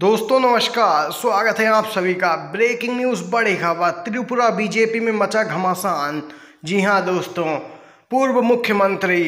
दोस्तों, नमस्कार। स्वागत है आप सभी का। ब्रेकिंग न्यूज़, बड़ी खबर। त्रिपुरा बीजेपी में मचा घमासान। जी हाँ दोस्तों, पूर्व मुख्यमंत्री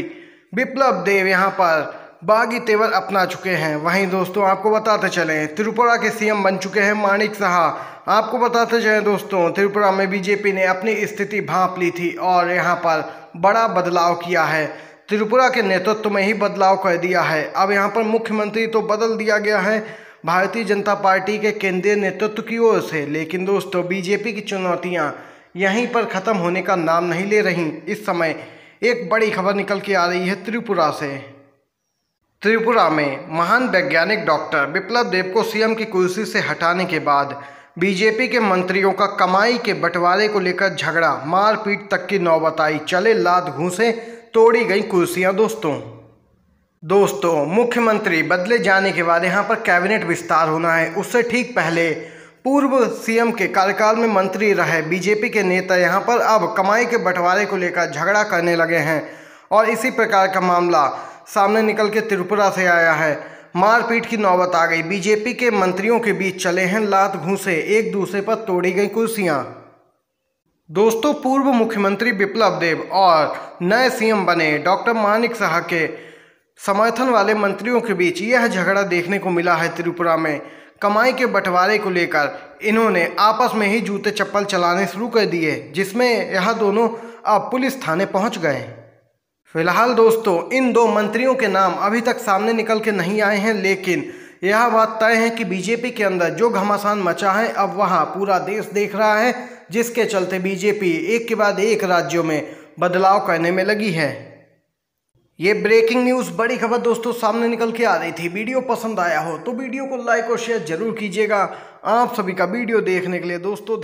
विप्लव देव यहाँ पर बागी तेवर अपना चुके हैं। वहीं दोस्तों, आपको बताते चले, त्रिपुरा के सीएम बन चुके हैं माणिक साहा। आपको बताते चले दोस्तों, त्रिपुरा में बीजेपी ने अपनी स्थिति भांप ली थी और यहाँ पर बड़ा बदलाव किया है। त्रिपुरा के नेतृत्व में ही बदलाव कर दिया है। अब यहाँ पर मुख्यमंत्री तो बदल दिया गया है। भारतीय जनता पार्टी के केंद्रीय नेतृत्व की ओर से, लेकिन दोस्तों, बीजेपी की चुनौतियाँ यहीं पर ख़त्म होने का नाम नहीं ले रही। इस समय एक बड़ी खबर निकल के आ रही है त्रिपुरा से। त्रिपुरा में महान वैज्ञानिक डॉक्टर विप्लव देव को सीएम की कुर्सी से हटाने के बाद बीजेपी के मंत्रियों का कमाई के बंटवारे को लेकर झगड़ा, मारपीट तक की नौबत आई। चले लात घूसे तोड़ी गई कुर्सियाँ दोस्तों। दोस्तों, मुख्यमंत्री बदले जाने के बाद यहाँ पर कैबिनेट विस्तार होना है। उससे ठीक पहले पूर्व सीएम के कार्यकाल में मंत्री रहे बीजेपी के नेता यहाँ पर अब कमाई के बंटवारे को लेकर झगड़ा करने लगे हैं और इसी प्रकार का मामला सामने निकल के त्रिपुरा से आया है। मारपीट की नौबत आ गई। बीजेपी के मंत्रियों के बीच चले हैं लात घूसे। एक दूसरे पर तोड़ी गई कुर्सियाँ। दोस्तों, पूर्व मुख्यमंत्री विप्लव देव और नए सीएम बने डॉक्टर मानिक साह के समर्थन वाले मंत्रियों के बीच यह झगड़ा देखने को मिला है त्रिपुरा में। कमाई के बंटवारे को लेकर इन्होंने आपस में ही जूते चप्पल चलाने शुरू कर दिए, जिसमें यह दोनों अब पुलिस थाने पहुँच गए। फ़िलहाल दोस्तों, इन दो मंत्रियों के नाम अभी तक सामने निकल के नहीं आए हैं, लेकिन यह बात तय है कि बीजेपी के अंदर जो घमासान मचा है, अब वहाँ पूरा देश देख रहा है, जिसके चलते बीजेपी एक के बाद एक राज्यों में बदलाव करने में लगी है। ये ब्रेकिंग न्यूज़ बड़ी खबर दोस्तों सामने निकल के आ रही थी। वीडियो पसंद आया हो तो वीडियो को लाइक और शेयर ज़रूर कीजिएगा। आप सभी का वीडियो देखने के लिए दोस्तों